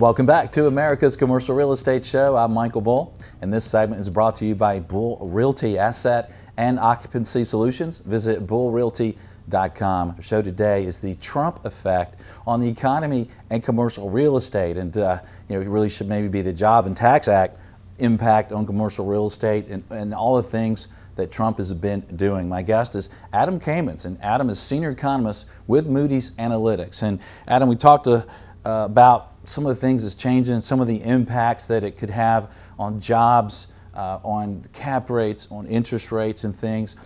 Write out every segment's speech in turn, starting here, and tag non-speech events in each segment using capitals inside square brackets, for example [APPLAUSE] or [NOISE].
Welcome back to America's Commercial Real Estate Show. I'm Michael Bull, and this segment is brought to you by Bull Realty Asset and Occupancy Solutions. Visit bullrealty.com. Our show today is the Trump effect on the economy and commercial real estate, and uh, you know it really should maybe be the Job and Tax Act impact on commercial real estate and, and all the things that Trump has been doing. My guest is Adam Kamins, and Adam is senior economist with Moody's Analytics. And Adam, we talked to, uh, about some of the things that's changing, some of the impacts that it could have on jobs, uh, on cap rates, on interest rates and things.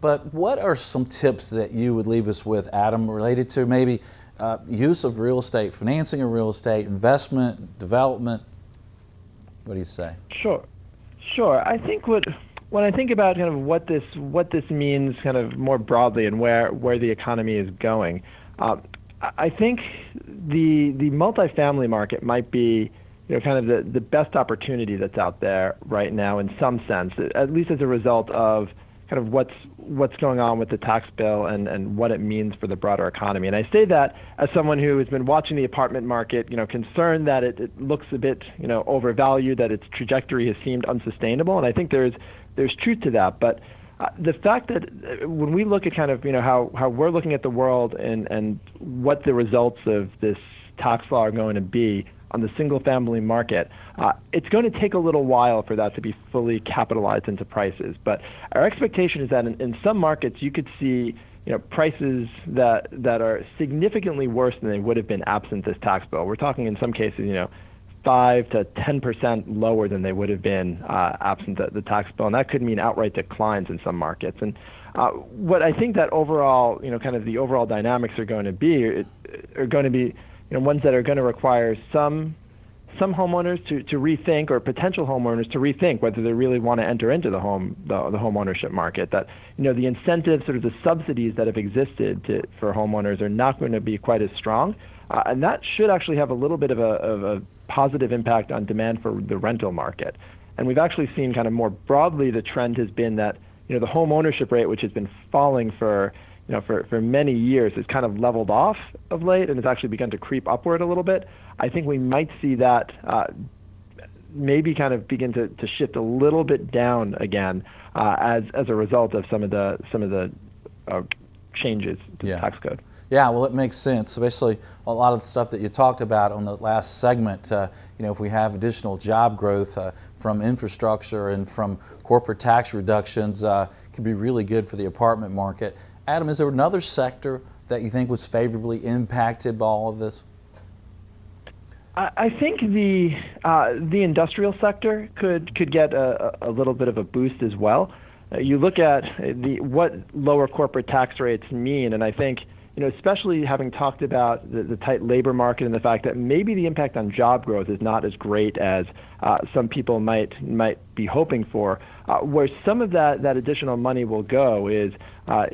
But what are some tips that you would leave us with, Adam, related to maybe uh, use of real estate, financing of real estate, investment, development? What do you say? Sure, sure. I think what when I think about kind of what this what this means, kind of more broadly, and where where the economy is going, uh, I think the the multifamily market might be you know kind of the, the best opportunity that's out there right now in some sense, at least as a result of kind of what's what's going on with the tax bill and, and what it means for the broader economy. And I say that as someone who has been watching the apartment market, you know, concerned that it, it looks a bit, you know, overvalued, that its trajectory has seemed unsustainable. And I think there's there's truth to that. But uh, the fact that uh, when we look at kind of you know how, how we're looking at the world and, and what the results of this tax law are going to be on the single family market, uh, it's going to take a little while for that to be fully capitalized into prices. But our expectation is that in, in some markets you could see you know prices that that are significantly worse than they would have been absent this tax bill. We're talking in some cases you know five to 10 percent lower than they would have been uh, absent the, the, tax bill, and that could mean outright declines in some markets. And uh, what I think that overall, you know, kind of the overall dynamics are going to be are going to be, you know, ones that are going to require some some homeowners to, to rethink or potential homeowners to rethink whether they really want to enter into the home the, the home ownership market that you know the incentives sort of the subsidies that have existed to, for homeowners are not going to be quite as strong uh, and that should actually have a little bit of a, of a positive impact on demand for the rental market. And we've actually seen kind of more broadly the trend has been that you know the home ownership rate, which has been falling for you know for, for many years, has kind of leveled off of late and has actually begun to creep upward a little bit. I think we might see that uh, maybe kind of begin to, to shift a little bit down again uh, as as a result of some of the some of the uh, changes to yeah. the tax code. Yeah, well, it makes sense, especially a lot of the stuff that you talked about on the last segment. Uh, you know, if we have additional job growth uh, from infrastructure and from corporate tax reductions, uh, could be really good for the apartment market. Adam, is there another sector that you think was favorably impacted by all of this? I think the uh, the industrial sector could could get a, a little bit of a boost as well. Uh, you look at the what lower corporate tax rates mean, and I think you know, especially having talked about the, the, tight labor market and the fact that maybe the impact on job growth is not as great as uh, some people might might be hoping for. Uh, where some of that that additional money will go is uh,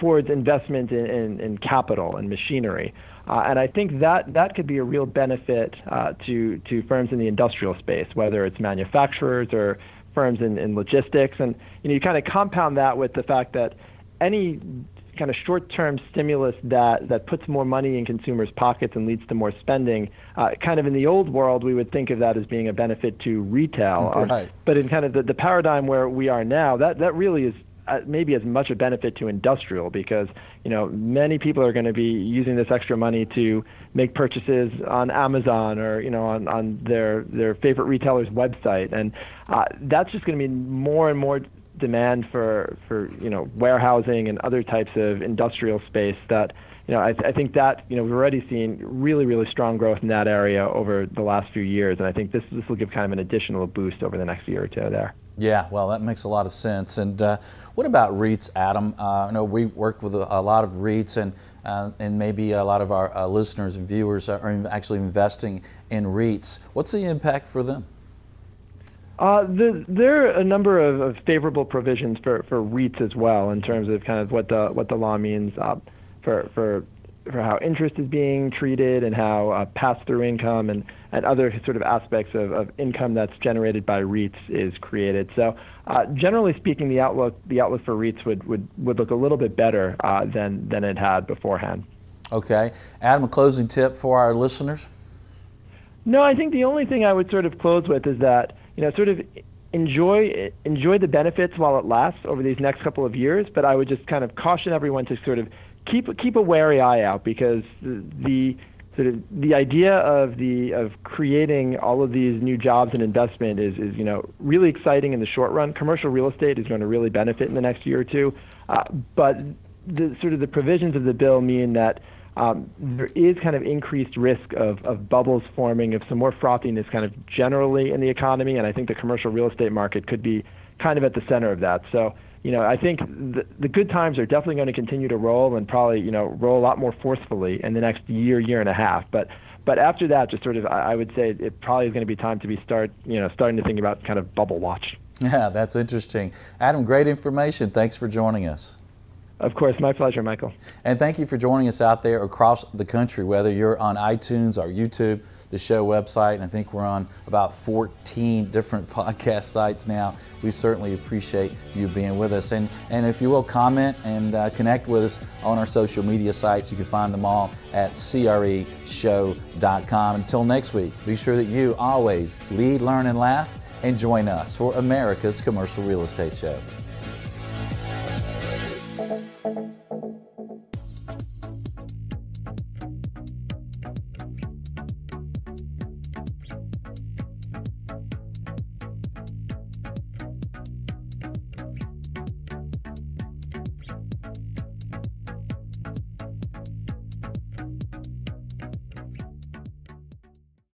towards investment in, in, in, capital and machinery. Uh, and I think that that could be a real benefit uh, to to firms in the industrial space, whether it's manufacturers or firms in, in logistics. And you know, you kind of compound that with the fact that any kind of short-term stimulus that that puts more money in consumers' pockets and leads to more spending. Uh, kind of in the old world, we would think of that as being a benefit to retail. Um, but in kind of the, the paradigm where we are now, that that really is maybe as much a benefit to industrial because you know many people are going to be using this extra money to make purchases on Amazon or you know on, on their their favorite retailer's website and uh, that's just going to be more and more demand for for you know warehousing and other types of industrial space that you know I, I think that you know we've already seen really really strong growth in that area over the last few years and I think this this will give kind of an additional boost over the next year or two there. Yeah, well, that makes a lot of sense. And uh, what about REITs, Adam? Uh, I know we work with a, lot of REITs, and uh, and maybe a lot of our uh, listeners and viewers are actually investing in REITs. What's the impact for them? Uh, the, there are a number of, of, favorable provisions for, for REITs as well in terms of kind of what the what the law means uh, for for for how interest is being treated and how uh, pass-through income and, and other sort of aspects of, of income that's generated by REITs is created. So, uh, generally speaking, the outlook the outlook for REITs would would, would look a little bit better uh, than than it had beforehand. Okay, Adam, a closing tip for our listeners. No, I think the only thing I would sort of close with is that you know sort of enjoy enjoy the benefits while it lasts over these next couple of years. But I would just kind of caution everyone to sort of keep keep a wary eye out because the, the sort of the idea of the of creating all of these new jobs and investment is is you know really exciting in the short run. Commercial real estate is going to really benefit in the next year or two, uh, but the sort of the provisions of the bill mean that um, there is kind of increased risk of, of bubbles forming, of some more frothiness kind of generally in the economy, and I think the commercial real estate market could be kind of at the center of that. So, you know, I think the, the good times are definitely going to continue to roll and probably, you know, roll a lot more forcefully in the next year, year and a half. But but after that, just sort of, I would say it probably is going to be time to be start, you know, starting to think about kind of bubble watch. Yeah, that's interesting. Adam, great information. Thanks for joining us. Of course, my pleasure, Michael. And thank you for joining us out there across the country, whether you're on iTunes or YouTube, the show website, and I think we're on about 14 different [LAUGHS] podcast sites now. We certainly appreciate you being with us. And, and if you will, comment and uh, connect with us on our social media sites. You can find them all at creshow.com. Until next week, be sure that you always lead, learn, and laugh, and join us for America's Commercial Real Estate Show. Thank you.